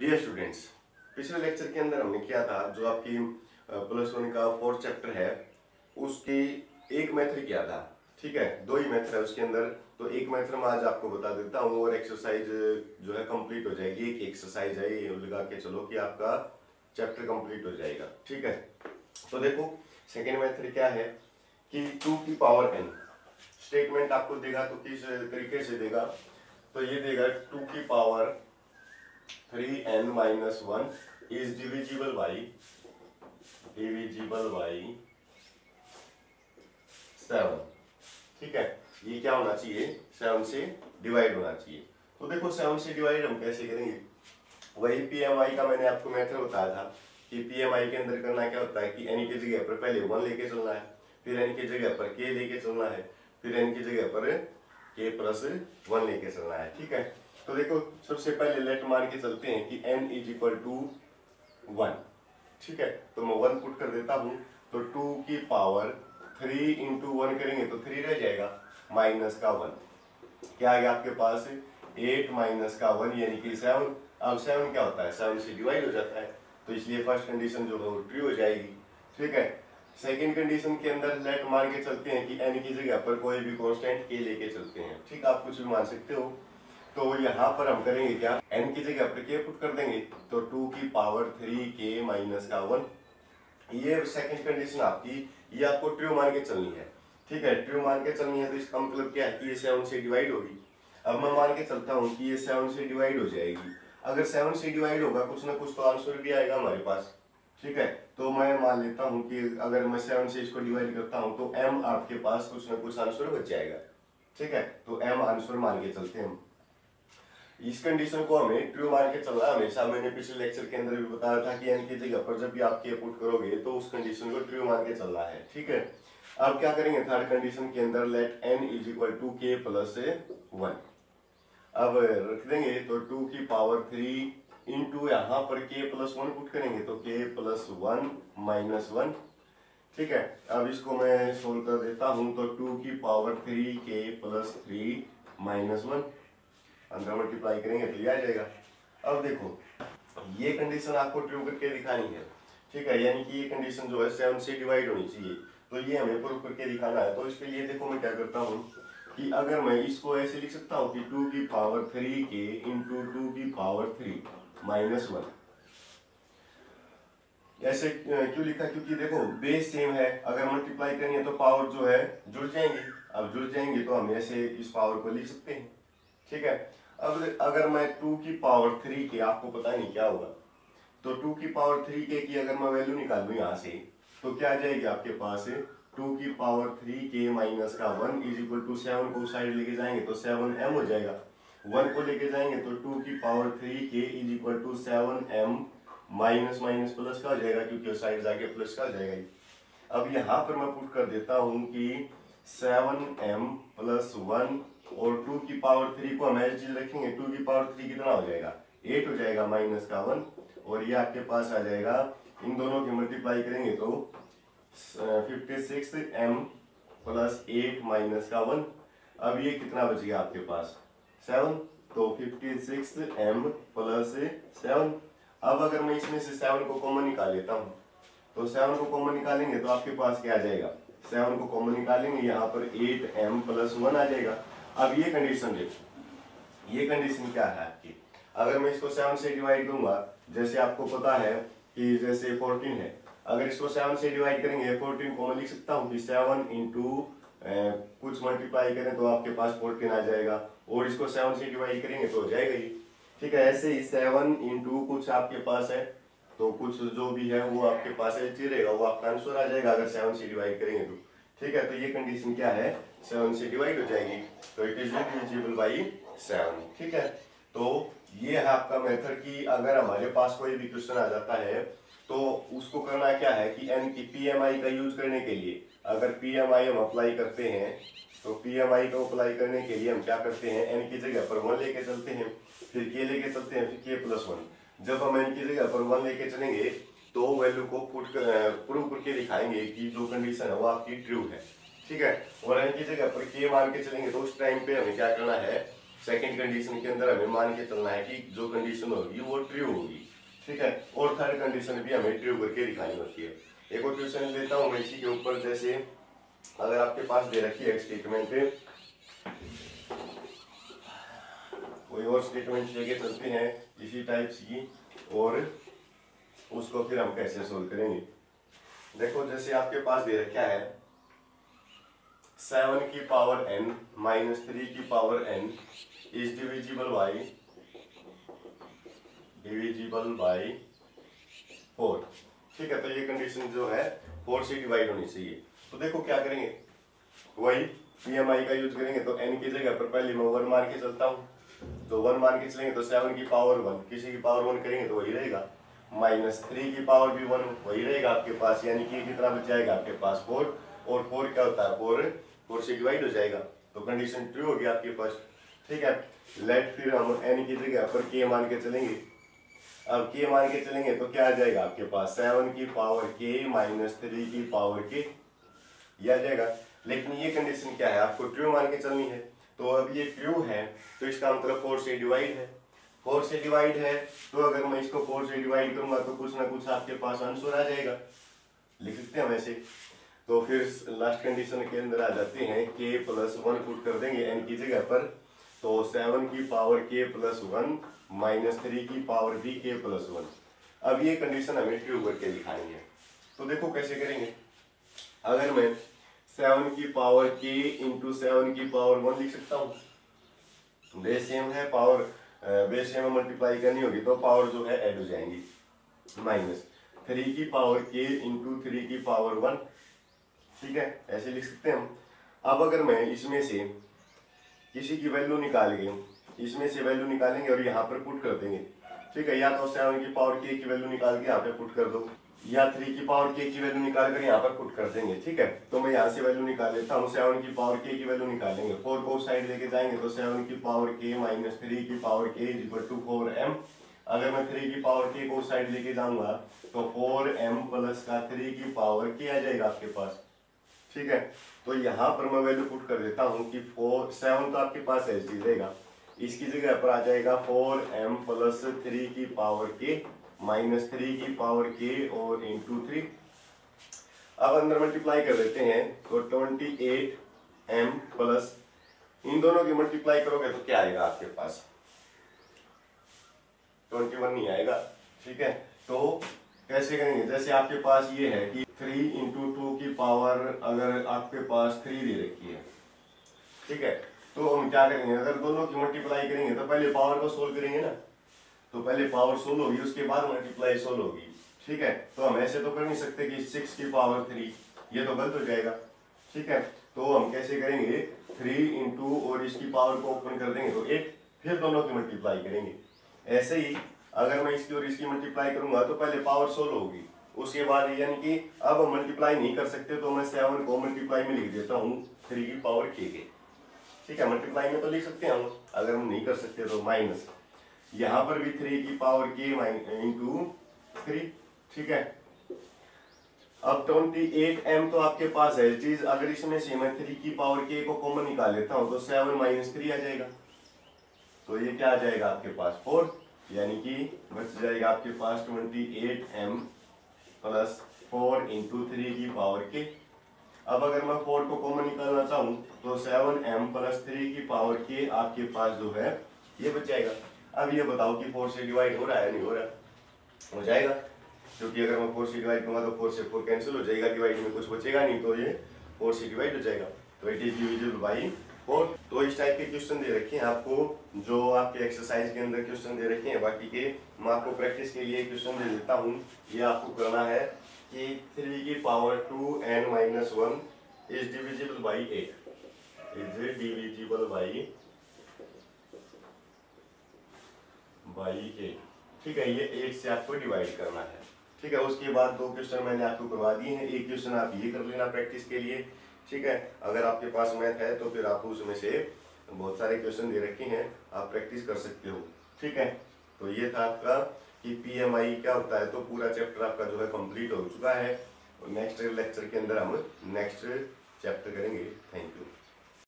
Dear students पिछले lecture के अंदर हमने किया था, जो आपकी प्लस वन का फोर्थ चैप्टर है, उसकी एक मेथड किया था, ठीक है? दो ही मेथड है उसके अंदर तो एक मेथड में आज आपको बता देता हूँ, और एक्सरसाइज जो है कंप्लीट हो जाएगी। एक एक्सरसाइज है, ये लगा के चलो कि आपका चैप्टर कंप्लीट हो जाएगा, ठीक है? तो देखो सेकेंड मैथड क्या है कि टू की पावर एन स्टेटमेंट आपको देगा तो किस तरीके से देगा? तो ये देगा टू की power three N minus one is divisible by divisible by seven ठीक है? ये क्या होना चाहिए? सेवन से डिवाइड होना चाहिए। तो देखो सेवन से डिवाइड हम कैसे करेंगे? वही पीएमआई का मैंने आपको मेथड बताया था कि पीएमआई के अंदर करना क्या होता है कि एन की जगह पर पहले वन लेके चलना है, फिर एन की जगह पर के लेके चलना है, फिर एन की जगह पर के प्लस वन लेके चलना है, ठीक है? तो देखो, सबसे पहले लेट मार के चलते हैं कि n is equal to one ठीक है? तो मैं वन पुट कर देता हूँ तो टू की पावर थ्री इंटू वन करेंगे तो थ्री रह जाएगा माइनस का वन क्या आ गया आपके पास? एट माइनस का वन यानी कि सेवन अब सेवन क्या होता है? सेवन से डिवाइड हो जाता है तो इसलिए फ़र्स्ट कंडीशन जो है वो ट्रू हो जाएगी, ठीक है? सेकेंड कंडीशन के अंदर लेट मान के चलते हैं कि एन की जगह पर कोई भी कॉन्स्टेंट के लेके चलते हैं। ठीक, आप कुछ भी मान सकते हो। तो यहाँ पर हम करेंगे क्या? n की जगह पर के पुट कर देंगे। तो टू की पावर थ्री के माइनस का वन ये सेकंड कंडीशन आपकी, ये आपको ट्रू मान के चलनी है। ठीक है ट्रू मान के चलनी है तो इसका मतलब क्या है कि ये सेवन से डिवाइड होगी। अब मैं मान के चलता हूँ कि ये सेवन से डिवाइड हो जाएगी। अगर सेवन से डिवाइड होगा, कुछ ना कुछ तो आंसर भी आएगा हमारे पास। ठीक है? तो मैं मान लेता हूँ कि अगर मैं सेवन से इसको डिवाइड करता हूँ तो एम आपके पास कुछ ना कुछ आंसर बच जाएगा। ठीक है? तो एम आंसर मान के चलते हैं इस कंडीशन को हमें ट्रू मान के चलना हमेशा मैंने पिछले लेक्चर के अंदर भी बताया था कि एन की जगह पर जब भी आप के पुट करोगे तो उस कंडीशन को ट्रू मान के चलना है। ठीक है? अब क्या करेंगे? थर्ड कंडीशन के अंदर let n is equal to k plus one अब रख देंगे तो टू की पावर थ्री इंटू यहाँ पर के प्लस वन पुट करेंगे तो के प्लस वन माइनस वन ठीक है? अब इसको मैं सोल्व कर देता हूँ तो टू की power three k plus three minus one अंदर मल्टीप्लाई करेंगे तो ये आ जाएगा। अब देखो, ये कंडीशन आपको ट्रू करके दिखानी है, ठीक है? यानी कि ये कंडीशन जो है सेवन से डिवाइड होनी चाहिए। तो ये हमें प्रूव करके दिखाना है। तो इसके लिए देखो मैं क्या करता हूँ कि अगर मैं इसको ऐसे लिख सकता हूँ कि टू की power three k into two की पावर थ्री माइनस वन। ऐसे क्यों लिखा? क्योंकि देखो बेस सेम है, अगर मल्टीप्लाई करेंगे तो पावर जो है, जुड़ जाएँगे। अब जुड़ जाएँगे तो हम ऐसे इस पावर को लिख सकते हैं। ठीक है? अब अगर मैं टू की पावर थ्री के, आपको पता नहीं क्या होगा? तो टू की पावर थ्री के की अगर मैं वैल्यू निकाल निकालू यहाँ से तो क्या आ जाएगी आपके पास? टू की पावर थ्री के माइनस का one is equal to seven को साइड लेके जाएँगे तो सेवन एम हो जाएगा। वन को लेके जाएँगे तो टू की power three k is equal to seven m minus minus plus का हो जाएगा, क्योंकि साइड जाके प्लस का हो जाएगा अब यहाँ पर मैं पुट कर देता हूँ कि सेवन एम प्लस वन और टू की पावर थ्री को हम एच रखेंगे, टू की पावर थ्री कितना हो जाएगा? एट हो जाएगा माइनस का वन, और ये आपके पास आ जाएगा। इन दोनों की मल्टीप्लाई करेंगे तो fifty six m plus eight minus का वन। अब ये कितना बच गया आपके पास? सेवन तो fifty six m plus seven. अब अगर मैं इसमें से सेवन को कॉमन निकाल लेता हूँ तो सेवन को कॉमन निकालेंगे तो आपके पास क्या आ जाएगा? सेवन को कॉमन निकालेंगे, यहाँ पर एट एम प्लस वन आ जाएगा। अब ये कंडीशन देखो। ये कंडीशन क्या है आपकी? अगर मैं इसको सेवन से डिवाइड करूँगा जैसे आपको पता है कि जैसे फोर्टीन है। अगर इसको सेवन से डिवाइड करेंगे फोर्टीन को मैं लिख सकता हूँ कि सेवन इंटू कुछ मल्टीप्लाई करें तो आपके पास फोर्टीन आ जाएगा। और इसको सेवन से डिवाइड करेंगे तो हो जाएगा ही ठीक है, ऐसे ही सेवन इंटू कुछ आपके पास है तो कुछ जो भी है वो आपके पास रहेगा, वो आपका आंसर आ जाएगा अगर सेवन से डिवाइड करेंगे तो। ठीक है तो ये कंडीशन क्या है? सेवन से डिवाइड हो जाएगी तो it is divisible by seven ठीक है तो ये है आपका मेथड की अगर हमारे पास कोई भी क्वेश्चन आ जाता है तो उसको करना क्या है कि एन की पीएमआई का यूज़ करने के लिए अगर पी एम आई हम अप्लाई करते हैं तो पी एम आई को अप्लाई करने के लिए हम क्या करते हैं? एन की जगह पर वन लेके चलते हैं, फिर के लेके चलते हैं, फिर के प्लस वन जब हम एन की जगह पर वन लेके चलेंगे तो वैल्यू को पुट कर प्रूव करके दिखाएँगे कि जो कंडीशन है, वो आपकी ट्रू है. ठीक है? और एन की जगह पर के मान के चलेंगे तो उस टाइम पे हमें क्या करना है? सेकंड कंडीशन के अंदर हमें मान के चलना है कि जो कंडीशन होगी, वो ट्रू होगी. ठीक है? और थर्ड कंडीशन भी हमें ट्रू करके दिखानी होती है. एक और क्वेश्चन लेता हूँ मैं इसी के ऊपर जैसे अगर आपके पास दे रखी है स्टेटमेंट कोई और स्टेटमेंट लेके चलते हैं इसी टाइप की, और उसको फिर हम कैसे सोल्व करेंगे। देखो, जैसे आपके पास दे रखा है सेवन की पावर एन माइनस थ्री की power n is divisible by divisible by four ठीक है तो ये कंडीशन जो है फोर से डिवाइड होनी चाहिए। तो देखो क्या करेंगे। वही पीएमआई का यूज़ करेंगे तो एन की जगह पर पहले मैं वन मार के चलता हूँ। तो वन मान के चलेंगे तो सेवन की पावर वन किसी की पावर वन करेंगे तो वही रहेगा। माइनस थ्री की पावर भी वन वही रहेगा आपके पास, यानी कि कितना बच जाएगा आपके पास फोर और फोर क्या होता है? फोर फोर से डिवाइड हो जाएगा। तो कंडीशन ट्रू होगी आपके पास। ठीक है लेट फिर हम एन की जगह पर के मान के चलेंगे। अब के मान के चलेंगे तो क्या आ जाएगा आपके पास? सेवन की पावर के माइनस थ्री की पावर के यह आ जाएगा। लेकिन ये कंडीशन क्या है? आपको ट्रू मान के चलनी है। तो अब ये ट्रू है तो इसका मतलब फोर से डिवाइड है। फोर से डिवाइड है तो अगर मैं इसको फोर से डिवाइड करूँगा तो कुछ ना कुछ आपके पास आंसर आ जाएगा। लिख सकते हैं वैसे। तो फिर लास्ट कंडीशन के अंदर आ जाते हैं के प्लस वन पुट कर देंगे एन की जगह पर। तो सेवन की power k plus one minus three की पावर भी के प्लस वन। अब ये कंडीशन हमें ट्रू करके दिखानी है। तो देखो कैसे करेंगे। अगर मैं सेवन की पावर के इंटू सेवन की पावर वन लिख सकता हूँ। बेस सेम है पावर बेस सेम मल्टीप्लाई करनी होगी तो पावर जो है ऐड हो जाएँगी। माइनस थ्री की पावर के इंटू थ्री की पावर वन ठीक है, ऐसे लिख सकते हैं हम। अब अगर मैं इसमें से किसी की वैल्यू निकाल गई इसमें से वैल्यू निकालेंगे और यहाँ पर पुट कर देंगे। ठीक है, या तो सेवन की पावर के की वैल्यू निकाल के यहाँ पे पुट कर दो, या थ्री की पावर के की वैल्यू निकाल कर यहाँ पर पुट कर देंगे। ठीक है तो मैं यहाँ से वैल्यू निकाल लेता हूँ। सेवन की पावर के की वैल्यू निकालेंगे। फोर को साइड लेके जाएँगे तो सेवन की पावर के माइनस थ्री की power k is equal to four m अगर मैं थ्री की पावर के को साइड लेके जाऊँगा तो फोर एम प्लस का थ्री की पावर के आ जाएगा आपके पास। ठीक है तो यहाँ पर मैं वैल्यू पुट कर देता हूँ कि फोर सेवन तो आपके पास डी रहेगा। इसकी जगह पर आ जाएगा फोर एम प्लस थ्री की पावर के, माइनस थ्री की पावर के और इंटू थ्री। अब अंदर मल्टीप्लाई कर लेते हैं तो ट्वेंटी एट एम प्लस इन दोनों की मल्टीप्लाई करोगे तो क्या आएगा आपके पास? ट्वेंटी वन नहीं आएगा, ठीक है? तो कैसे करेंगे? जैसे आपके पास ये है कि थ्री इंटू टू की पावर अगर आपके पास थ्री दे रखी है, ठीक है? तो हम क्या करेंगे? अगर दोनों की मल्टीप्लाई करेंगे तो पहले पावर को सोल्व करेंगे ना? तो पहले पावर सोल्व होगी, उसके बाद मल्टीप्लाई सोल्व होगी। ठीक है? तो हम ऐसे तो कर नहीं सकते कि सिक्स की पावर थ्री ये तो गलत हो जाएगा। ठीक है? तो हम कैसे करेंगे? थ्री इंटू और इसकी पावर को ओपन कर देंगे तो एट फिर दोनों की मल्टीप्लाई करेंगे। ऐसे ही, अगर मैं इसकी और इसकी मल्टीप्लाई करूँगा तो पहले पावर सोल्व होगी। उसके बाद यानी कि अब मल्टीप्लाई नहीं कर सकते तो मैं सेवन को मल्टीप्लाई में लिख देता हूँ थ्री की पावर के के। ठीक है मल्टीप्लाई में तो लिख सकते हैं हम अगर हम नहीं कर सकते तो माइनस यहाँ पर भी थ्री की पावर के इंटू थ्री ठीक है? अब ट्वेंटी एट एम तो आपके पास है। चीज़ अगर इसमें से मैं थ्री की पावर के को कॉमन निकाल लेता हूँ तो सेवन माइनस थ्री आ जाएगा। तो ये क्या आ जाएगा आपके पास? फोर यानी कि बच जाएगा आपके पास twenty eight m plus four into three की पावर के अब अगर मैं फोर को कॉमन निकालना चाहूँ तो सेवन एम प्लस थ्री की पावर के आपके पास जो है, ये बच जाएगा। अब ये बताओ कि फोर से डिवाइड हो रहा है नहीं हो रहा हो? जाएगा। क्योंकि अगर मैं फोर से डिवाइड करूँगा तो फोर से फोर कैंसिल हो जाएगा डिवाइड में कुछ बचेगा नहीं तो ये फोर से डिवाइड हो जाएगा। तो it is divisible by four तो इस टाइप के क्वेश्चन दे रखे हैं आपको, जो आपके एक्सरसाइज के अंदर क्वेश्चन दे रखे हैं। बाकी के मैं आपको प्रैक्टिस के लिए क्वेश्चन दे देता हूँ। ये आपको करना है। कि थ्री की power two n minus one is divisible by eight is divisible by by eight ठीक है, ये एट से आपको डिवाइड करना है। ठीक है, उसके बाद दो क्वेश्चन मैंने आपको करवा दिए हैं। एक क्वेश्चन आप ये कर लेना प्रैक्टिस के लिए। ठीक है, अगर आपके पास मैथ है तो फिर आप उसमें से बहुत सारे क्वेश्चन दे रखे हैं। आप प्रैक्टिस कर सकते हो। ठीक है तो ये था आपका कि पीएमआई क्या होता है तो पूरा चैप्टर आपका जो है कंप्लीट हो चुका है। और नेक्स्ट लेक्चर के अंदर हम नेक्स्ट चैप्टर करेंगे। Thank you